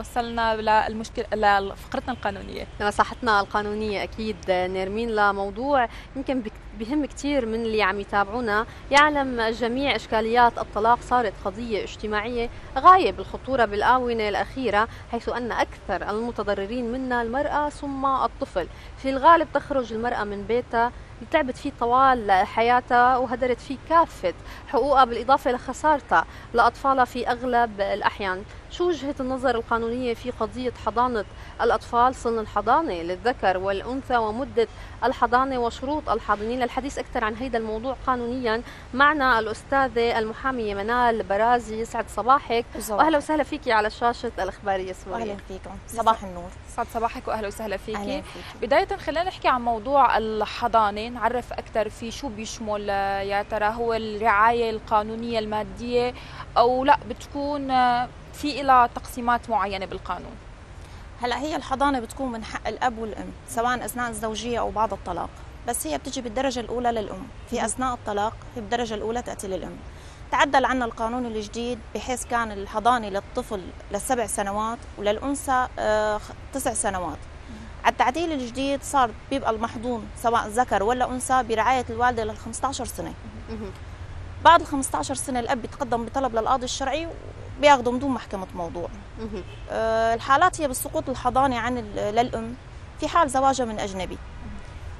وصلنا للمشكله لفقرتنا القانونية. لمساحتنا القانونية أكيد نرمين لموضوع يمكن بهم كثير من اللي عم يتابعونا. يعلم جميع إشكاليات الطلاق صارت قضية اجتماعية غاية بالخطورة بالآونة الأخيرة حيث أن أكثر المتضررين منها المرأة ثم الطفل. في الغالب تخرج المرأة من بيتها تعبت فيه طوال حياتها وهدرت فيه كافة حقوقها بالإضافة لخسارتها لأطفالها في أغلب الأحيان. شو وجهة النظر القانونية في قضية حضانة الأطفال سن الحضانة للذكر والأنثى ومدة الحضانة وشروط الحاضنين؟ للحديث أكثر عن هذا الموضوع قانونيا معنا الأستاذة المحامية منال برازي. يسعد صباحك. وأهلا وسهلا فيك على شاشة الإخبارية السورية أهلا فيكم. صباح النور. سعد صباحك وأهلا وسهلا فيك أهلا فيك. بداية خلينا نحكي عن موضوع الحضانة. نعرف أكثر في شو بيشمل يا ترى هو الرعاية القانونية المادية أو لا بتكون في إلى تقسيمات معينة بالقانون؟ هلا هي الحضانة بتكون من حق الأب والأم سواء أثناء الزوجية أو بعد الطلاق. بس هي بتجي بالدرجة الأولى للأم. في أثناء الطلاق هي بالدرجة الأولى تأتي للأم. تعدل عنا القانون الجديد بحيث كان الحضانة للطفل لسبع سنوات وللأنثى آه تسع سنوات. التعديل الجديد صار بيبقى المحضون سواء ذكر ولا أنثى برعاية الوالدة لل 15 سنه بعد ال 15 سنة الأب بيتقدم بطلب للقاضي الشرعي بياخذوا بدون محكمة موضوع. آه الحالات هي بالسقوط الحضاني عن للأم في حال زواجها من أجنبي.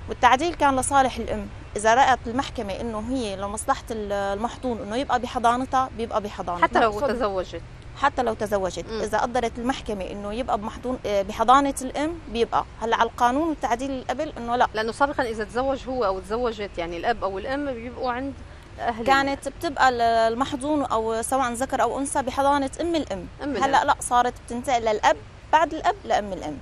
والتعديل كان لصالح الأم. إذا رأت المحكمة إنه هي لمصلحة المحضون إنه يبقى بحضانتها بيبقى بحضانتها. حتى لو تزوجت. حتى لو تزوجت. مم. إذا قدرت المحكمة إنه يبقى بمحضون آه، بحضانة الأم بيبقى. هلأ على القانون والتعديل اللي قبل إنه لا. لأنه سابقا إذا تزوج هو أو تزوجت يعني الأب أو الأم بيبقوا عند أهلي. كانت بتبقى المحظون أو سواء ذكر أو أنثى بحضانة أم الأم. أم هلأ لا صارت بتنتقل للأب بعد الأب لأم الأم.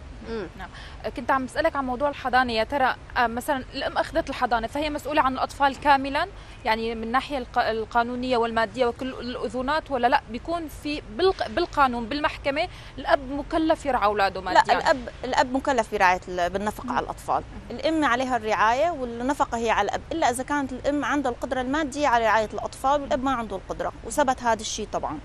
نعم. كنت عم بسألك عن موضوع الحضانة. يا ترى آه، مثلا الأم أخذت الحضانة فهي مسؤولة عن الأطفال كاملا؟ يعني من الناحية القانونية والمادية وكل الأذونات ولا لأ؟ بيكون في بالقانون بالمحكمة الأب مكلف يرعى أولاده ماديا. لا الأب الأب مكلف برعاية بالنفقة على الأطفال. الأم عليها الرعاية والنفقة هي على الأب. إلا إذا كانت الأم عندها القدرة المادية على رعاية الأطفال والأب ما عنده القدرة وثبت هذا الشيء طبعا.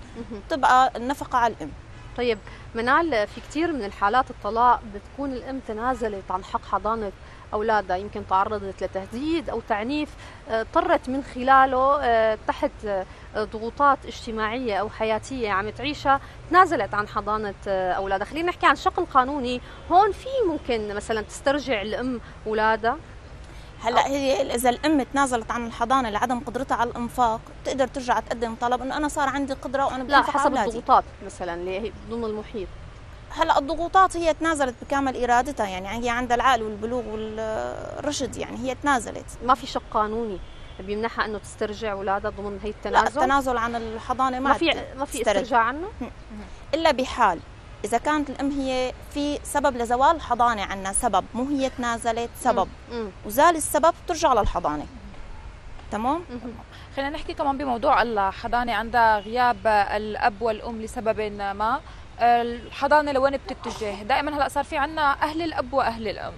تبقى النفقة على الأم. طيب منال في كثير من الحالات الطلاق بتكون الام تنازلت عن حق حضانة أولادها يمكن تعرضت لتهديد أو تعنيف آه، اضطرت من خلاله آه، تحت آه، ضغوطات اجتماعية أو حياتية عم تعيشها تنازلت عن حضانة أولادها. خلينا نحكي عن شق قانوني. هون في ممكن مثلا تسترجع الأم أولادها؟ هلا هي إذا الأم تنازلت عن الحضانة لعدم قدرتها على الإنفاق بتقدر ترجع تقدم طلب إنه أنا صار عندي قدرة وأنا لا حسب أولادي. الضغوطات مثلا اللي هي ضمن المحيط. هلا الضغوطات هي تنازلت بكامل إرادتها يعني هي عندها العقل والبلوغ والرشد يعني هي تنازلت. ما في شق قانوني بيمنحها إنه تسترجع أولادها ضمن هي التنازل لا التنازل؟ عن الحضانة ما, ما في ما في استرجاع عنه؟ إلا بحال. إذا كانت الأم هي في سبب لزوال الحضانة عنا سبب مو هي تنازلت سبب. وزال السبب ترجع للحضانة. تمام؟ خلينا نحكي كمان بموضوع الحضانة. عند غياب الأب والأم لسبب ما. الحضانة لوين بتتجه؟ دائما هلأ صار في عنا أهل الأب وأهل الأم.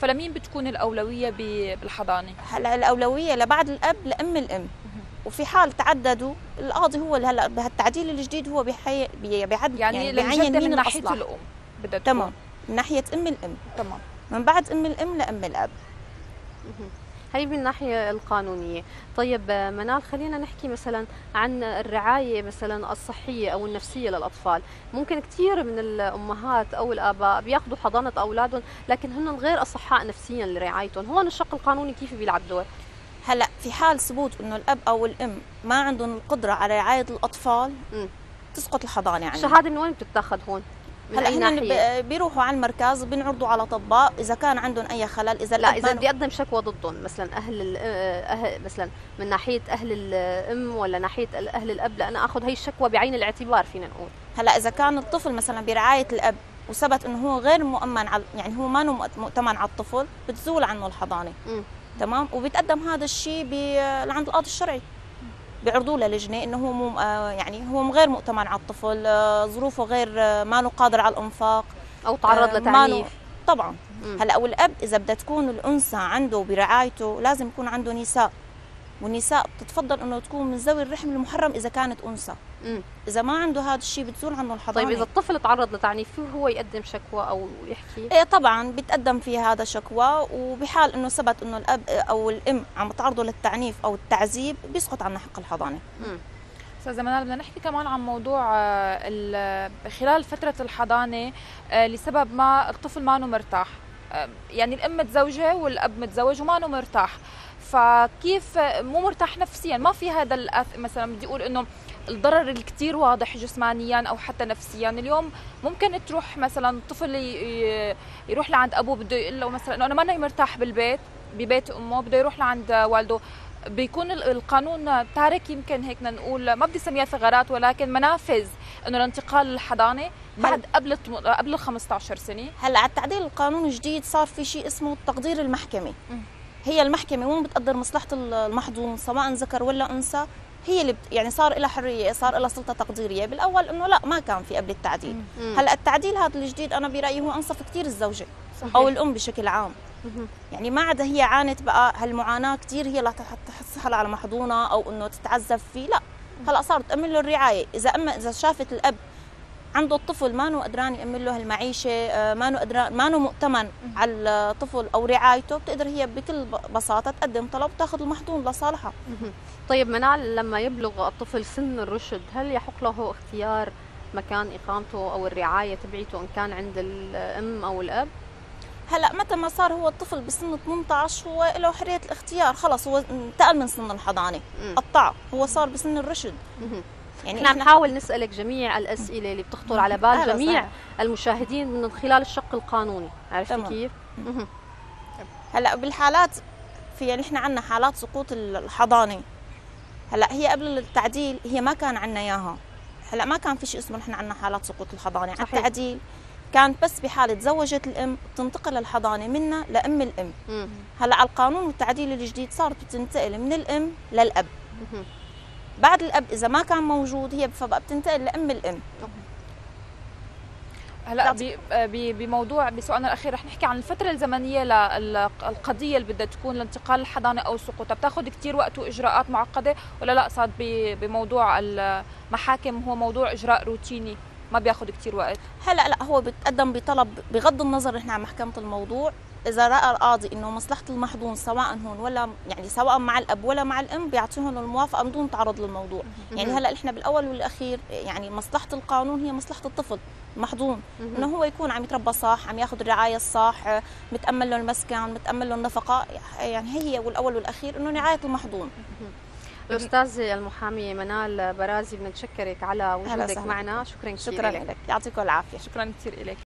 فلمين بتكون الأولوية بالحضانة؟ هلأ الأولوية لبعد الأب لأم الأم. وفي حال تعددوا القاضي هو اللي هلا بهالتعديل الجديد هو بيحي بيعد يعني, يعني بيعين مين من ناحيه الأم بدها تمام. من ناحية أم الأم. تمام. من بعد أم الأم لأم الأب. هي من الناحية القانونية. طيب منال خلينا نحكي مثلا عن الرعاية مثلا الصحية أو النفسية للأطفال. ممكن كثير من الأمهات أو الآباء بيأخذوا حضانة أولادهم لكن هن غير أصحاء نفسيا لرعايتهم. هون الشق القانوني كيف بيلعب دور؟ في حال ثبوت إنه الأب أو الأم ما عندهم القدرة على رعاية الأطفال م. تسقط الحضانة يعني الشهاده من وين بتتاخذ هون؟ هلأ هن بيروحوا على المركز بنعرضوا على أطباء إذا كان عندهم أي خلل إذا لا إذا بدي أقدم شكوى ضدهم مثلا أهل أهل مثلا من ناحية أهل الأم ولا ناحية أهل الأب لأنا أخذ هي الشكوى بعين الاعتبار فينا نقول هلأ إذا كان الطفل مثلا برعاية الأب وثبت إنه هو غير مؤمن على يعني هو ما مؤتمن على الطفل بتزول عنه الحضانة م. تمام؟ وبيتقدم هذا الشيء لعند القاضي الشرعي. بيعرضوا له لجنة إنه هو آه، يعني هو غير مؤتمن على الطفل آه، ظروفه غير آه، ما له قادر على الإنفاق. أو تعرض لتعنيف طبعا. هلأ أو الاب إذا بدها تكون الأنثى عنده برعايته لازم يكون عنده نساء. والنساء بتتفضل إنه تكون من ذوي الرحم المحرم إذا كانت أنثى. مم. إذا ما عنده هذا الشيء بتزول عنه الحضانة. طيب إذا الطفل تعرض لتعنيف فيه هو يقدم شكوى أو يحكي؟ إيه طبعا بتقدم في هذا شكوى وبحال إنه ثبت إنه الأب أو الأم عم تعرضه للتعنيف أو التعذيب بيسقط عنه حق الحضانة. مم. استاذه منال بدنا نحكي كمان عن موضوع آه، ال- خلال فترة الحضانة آه، لسبب ما الطفل ما مرتاح. آه، يعني الأم متزوجة والأب متزوج وما مرتاح. فكيف مو مرتاح نفسيا ما في هذا الأث... مثلا بدي أقول إنه الضرر الكتير واضح جسمانيا أو حتى نفسيا. اليوم ممكن تروح مثلا طفل يروح لعند أبوه بده يقول له مثلا إنه أنا ماني مرتاح بالبيت ببيت أمه بده يروح لعند والده. بيكون ال- القانون تارك يمكن هيك نقول ما بدي أسميها ثغرات ولكن منافذ إنه الانتقال للحضانه بعد قبل قبل ال 15 سنة. هلا على التعديل القانوني الجديد صار في شيء اسمه التقدير المحكمي. هي المحكمة وين بتقدر مصلحة المحظوظ سواء ذكر ولا أنثى هي اللي بت... يعني صار لها حرية صار لها سلطة تقديرية. بالأول إنه لا ما كان في قبل التعديل. هلأ التعديل هذا الجديد أنا برأيي هو أنصف كثير الزوجة صحيح. أو الأم بشكل عام. يعني ما عدا هي عانت بقى هالمعاناة كثير هي لا تح- تحس حالها على محضونه أو إنه تتعذب فيه لا. هلأ صارت تامن له الرعاية. إذا اما إذا شافت الأب عنده الطفل ما نو قدران يأمن له المعيشة آه، ما نو قدران ما نو مؤتمن على الطفل أو رعايته بتقدر هي بكل بساطة تقدم طلب وتاخذ المحضون لصالحها. طيب منال لما يبلغ الطفل سن الرشد هل يحق له اختيار مكان إقامته أو الرعاية تبعيته إن كان عند الأم أو الأب؟ هلا متى ما صار هو الطفل بسن 18 هو له حرية الاختيار خلص هو انتقل من سن الحضانة مم. قطع هو صار بسن الرشد. يعني إحنا نحاول نسألك جميع الأسئلة اللي بتخطر على بال جميع وسهلا. المشاهدين من خلال الشق القانوني عرفتي. كيف؟ هلأ بالحالات في يعني إحنا عندنا حالات سقوط الحضانة هلأ هي قبل التعديل هي ما كان عندنا إياها هلأ ما كان في شيء اسمه نحن عندنا حالات سقوط الحضانة على صحيح. التعديل كانت بس بحالة تزوجت الأم تنتقل الحضانة منا لأم الأم مم. هلأ على القانون والتعديل الجديد صارت بتنتقل من الأم للأب مهم. بعد الأب إذا ما كان موجود هي فبقى بتنتقل لأم الأم. هلا بموضوع بسؤالنا الأخير رح نحكي عن الفترة الزمنية للقضيه اللي بدها تكون لانتقال الحضانة أو سقوطها. بتاخذ كثير وقت وإجراءات معقدة ولا لا؟ صار بموضوع المحاكم هو موضوع إجراء روتيني. ما بياخذ كثير وقت. هلا لا هو بتقدم بطلب بغض النظر نحن عن محكمة الموضوع إذا رأى القاضي إنه مصلحة المحظوظ سواء هون ولا يعني سواء مع الأب ولا مع الأم بيعطيهم الموافقة من دون تعرض للموضوع. يعني هلا إحنا بالأول والأخير يعني مصلحة القانون هي مصلحة الطفل المحظوظ مهم. إنه هو يكون عم يتربى صح عم ياخذ الرعاية الصح متأمل له المسكن متأمل له النفقة يعني هي والأول والأخير إنه رعايه المحظوظ الاستاذه المحاميه منال برازي بنتشكرك على وجودك. معنا شكرا كثير شكرا. لك يعطيكم العافية شكرا كثير لك